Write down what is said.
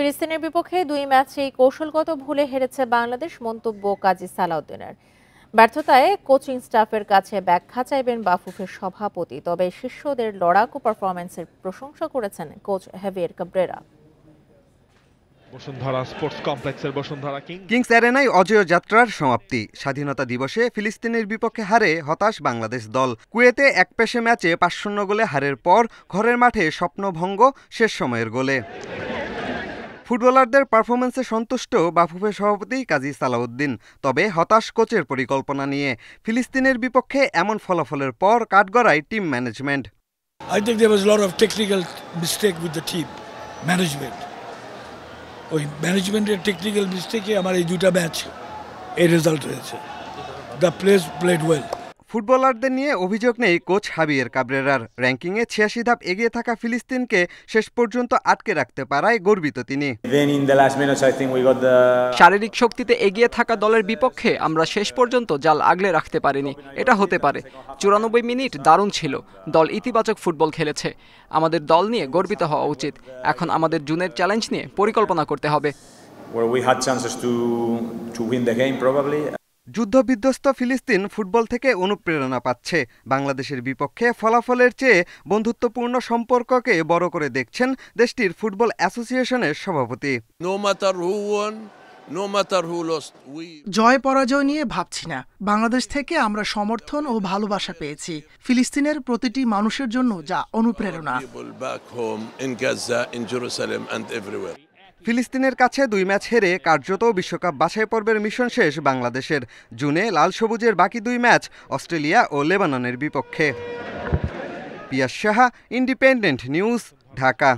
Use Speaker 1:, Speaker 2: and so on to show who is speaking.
Speaker 1: ফিলিস্তিনের বিপক্ষে দুই ম্যাচেই কৌশলগত ভুলে হেরেছে বাংলাদেশ মন্তব্য কাজী সালাউদ্দিনের। ব্যর্থতায় কোচিং স্টাফের কাছে ব্যাখ্যা চাইবেন বাফুফের সভাপতি তবে শিষ্যদের লড়াকু পারফরমেন্সের প্রশংসা করেছেন coach Javier Cabrera
Speaker 2: Bashundhara sports কমপ্লেক্সের বসুন্ধরা কিং
Speaker 3: কিংস অ্যারেনায় অজয় যাত্রার সমাপ্তি। স্বাধীনতা দিবসে ফিলিস্তিনের বিপক্ষে হারে হতাশ বাংলাদেশ দল। কুয়েতে এক পেশে ম্যাচে পাঁচ শূন্য গোলে হারের পর ঘরের মাঠে স্বপ্নভঙ্গ শেষ সময়ের গোলে। ফুটবলারদের পারফরমেন্সে সন্তুষ্ট বাফুফে সভাপতি কাজী সালাউদ্দিন। তবে হতাশ কোচের পরিকল্পনা নিয়ে ফিলিস্তিনের বিপক্ষে এমন ফলাফলের পর কাঠগড়ায় team management.
Speaker 4: I think there was a lot of technical mistake with the team management. ওই ম্যানেজমেন্টের টেকনিক্যাল মিস্টেকে আমার এই দুটা ম্যাচ এই রেজাল্ট হয়েছে। দ্য প্লেস প্লেড ওয়েল
Speaker 3: ফুটবলারদের নিয়ে অভিযোগ নেই কোচ হাবিয়ের কাবরেরার। র্যাঙ্কিংয়ে ছিয়াশি ধাপ এগিয়ে থাকা ফিলিস্তিনকে শেষ পর্যন্ত আটকে রাখতে পারায় গর্বিত তিনি।
Speaker 5: শারীরিক শক্তিতে এগিয়ে থাকা দলের বিপক্ষে আমরা শেষ পর্যন্ত জাল আগলে রাখতে পারিনি। এটা হতে পারে। চুরানব্বই মিনিট দারুণ ছিল। দল ইতিবাচক ফুটবল খেলেছে। আমাদের দল নিয়ে গর্বিত হওয়া উচিত। এখন আমাদের জুনের চ্যালেঞ্জ নিয়ে পরিকল্পনা করতে হবে।
Speaker 6: Where we had chances to to win the game probably.
Speaker 3: যুদ্ধবিধ্বস্ত ফিলিস্তিন ফুটবল থেকে অনুপ্রেরণা পাচ্ছে। বাংলাদেশের বিপক্ষে ফলাফলের চেয়ে বন্ধুত্বপূর্ণ সম্পর্ককে বড় করে দেখছেন দেশটির ফুটবল অ্যাসোসিয়েশনের সভাপতি।
Speaker 7: No matter who won, no matter who lost, we
Speaker 8: জয় পরাজয় নিয়ে ভাবছি না। বাংলাদেশ থেকে আমরা সমর্থন ও ভালোবাসা পেয়েছি। ফিলিস্তিনের প্রতিটি মানুষের জন্য যা অনুপ্রেরণা।
Speaker 3: ফিলিস্তিনের কাছে দুই ম্যাচ হেরে কার্যত বিশ্বকাপ বাছাই পর্বের মিশন শেষ বাংলাদেশের। জুনে লাল সবুজের বাকি দুই ম্যাচ অস্ট্রেলিয়া ও লেবাননের বিপক্ষে। Piyas Saha, independent news, Dhaka.